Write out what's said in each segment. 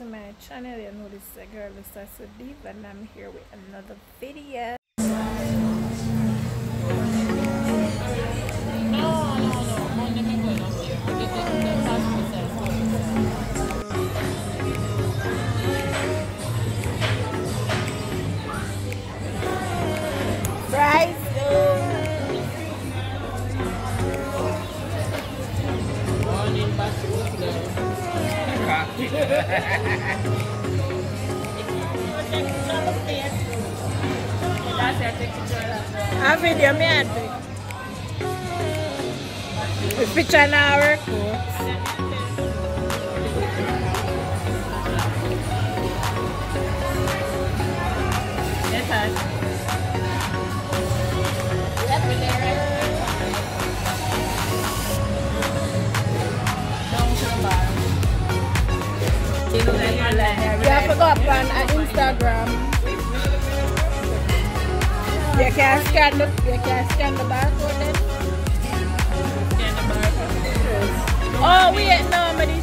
to my channel. You know this is a girl Sasso Deep and I'm here with another video The picture now record. Yeah, I forgot on Instagram. You can scan the you can scan the barcode Oh we no, but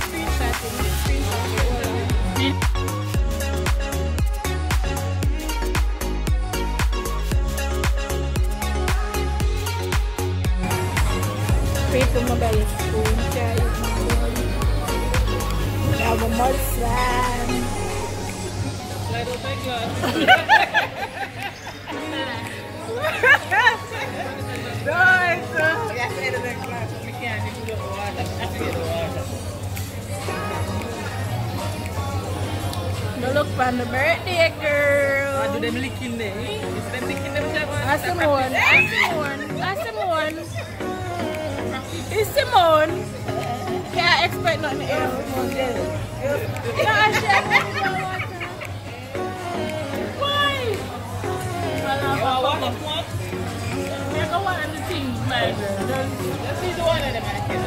Look for the birthday girl. Aduh, dia licking deh. Dia licking dia macam mana? Ah, Simon. Ah, Simon. Ah, Simon. It's Simon. Can't expect nothing else. Yeah, Chef. Why? Oh, what the fuck? There's no one of the things, man. Let's see the one of them.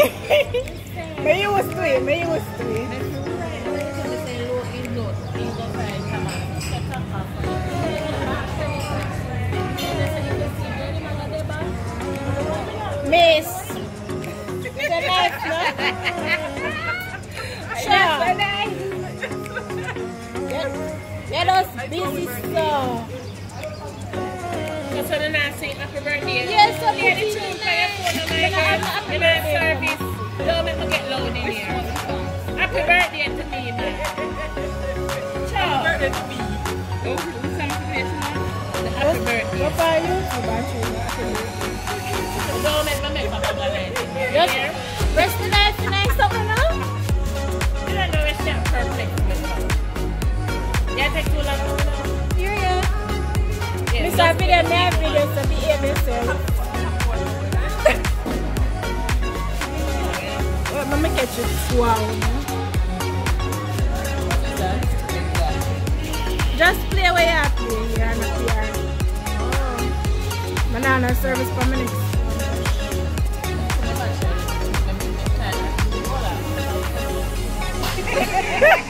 Me you was three, me was three. Miss. It's a knife, no? Sure. Let us busy so. So then I say happy birthday. Yes, sir. Yeah, the tune for your phone on my Then I have girl. happy In birthday. service. Don't make me get loud in here. Happy birthday to me, man. Ciao. Happy birthday to me. Oh, some place, man. The happy birthday. What are you? Don't make me make my bubble here. Yes. Rest the the knife, something now? You don't know it's not perfect. Yeah, take too long now. Here, yeah. Video, have video, so behave yourself. Well, mama catch you. Wow. Just play where you are playing, you're not here. Oh. Banana service for minutes. they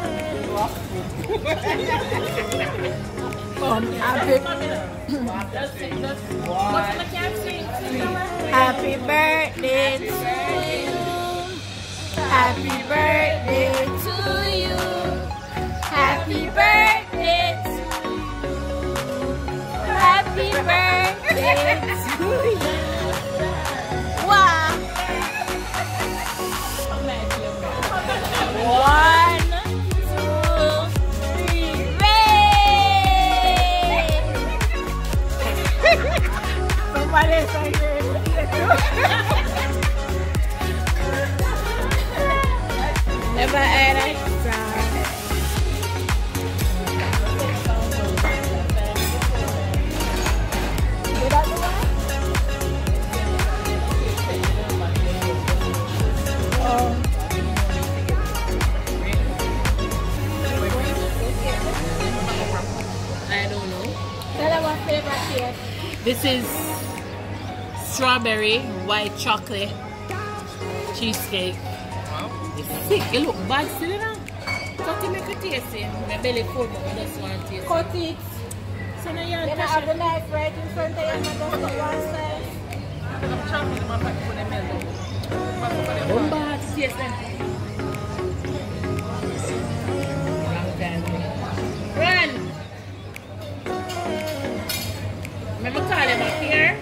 Um, happy, happy birthday to you. Happy birthday to you. Happy birthday to you. Happy birthday to you. Never had strawberry white chocolate cheesecake. It's sick. It look bad still, you know. Cut it, make it tasty. Eh? My belly full, but I just want to taste. Cut it. So now you Then I touch have it. the knife right in front of you and just cut one side. One bad taste then. Run! Remember call up here?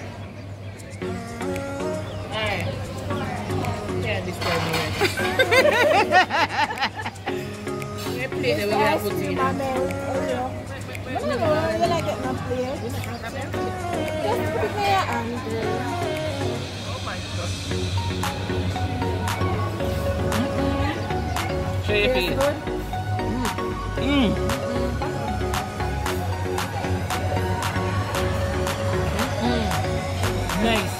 Plate. Just put it in your hand, girl. Show your Tastes face. Mm. Nice.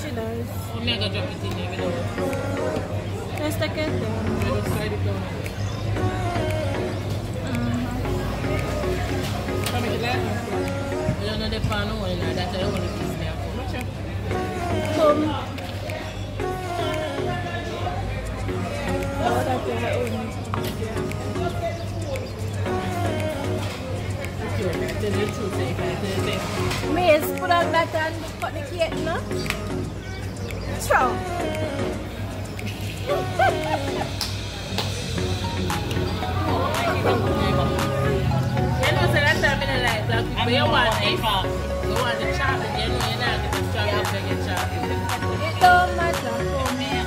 she does. I'm gonna drop it in there. Let's take. It like, black people, you want this. You want the chocolate, you know, you're not going to strawberry to get chocolate. It. Don't matter. I mean,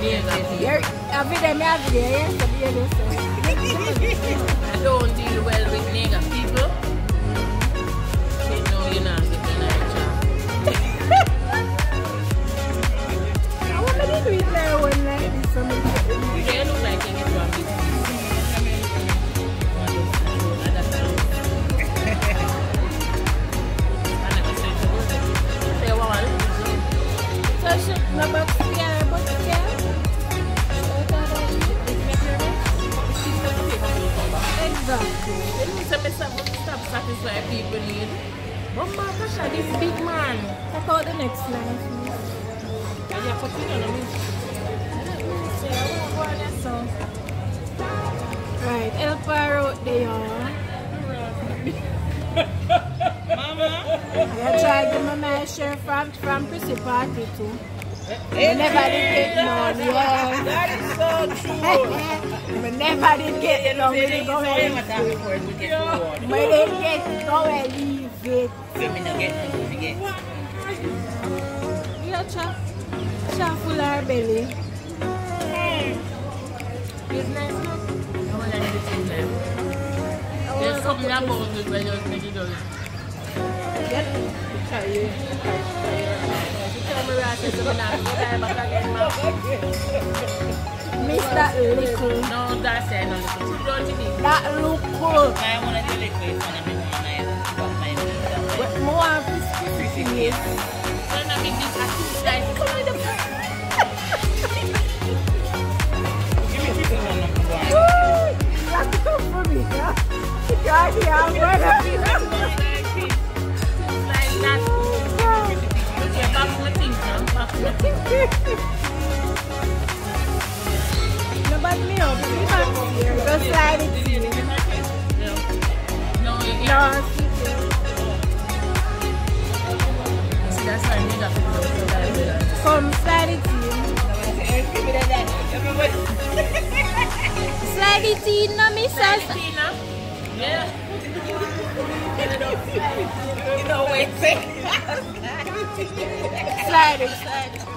really, really, You're, every day, me every day, yes, to be able to I don't deal well with nigger This big man. Check out the next line. And put it on the So, right, El out there. Mama. I tried to my share from, from Chrissy party too. I never did get none, yeah. That is so true. I never did get none. We didn't go and Same time before we get forward. We didn't get go and leave it. Let me not get to forget. Yeah, cha. Cha full her belly. It's nice, no? I want to do the same There's wanna something go put about it you it done. Try you. She tell me I said something now. Go die back again, ma. miss that little. No, that's it. No, little. Two don't you need? That look good. No, but me up. You have here. Go slide it in. No, come slide it in. Slide it in, no, miss us. Slide it, slide it.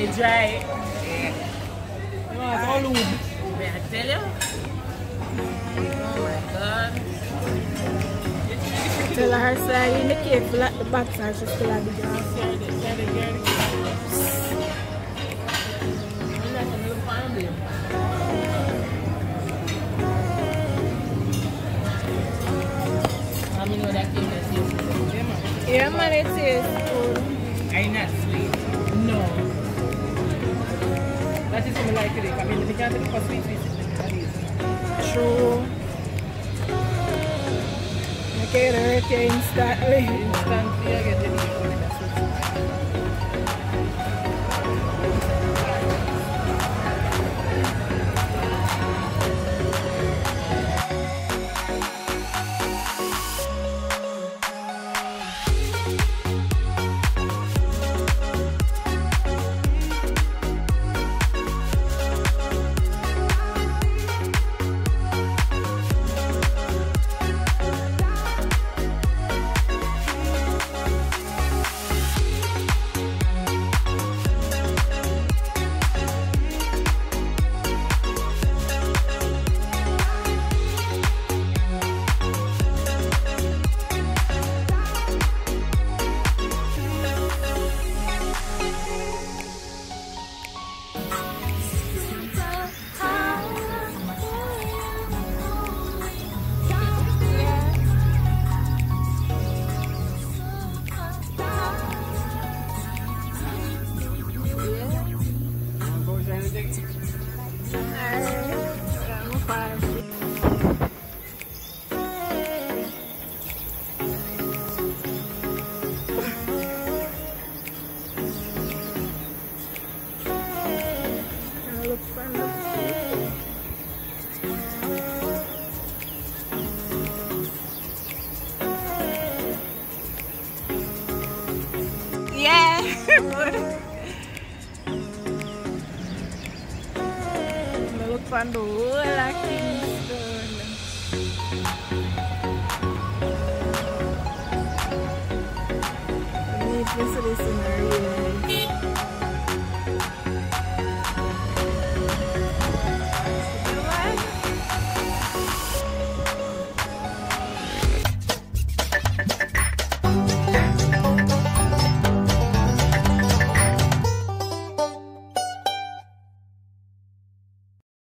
It's dry. May I tell you? Oh my god. Tell her slide in the cake full at the back side. She's still at the grass. I'm not gonna look find him. I mean, what that came to see. Yeah, man, it is good. Are you not sweet? No. That is what I like it. I mean, if you can't take for sweet, sweet. True. It hurt you instantly. Instantly, I get it. Look from the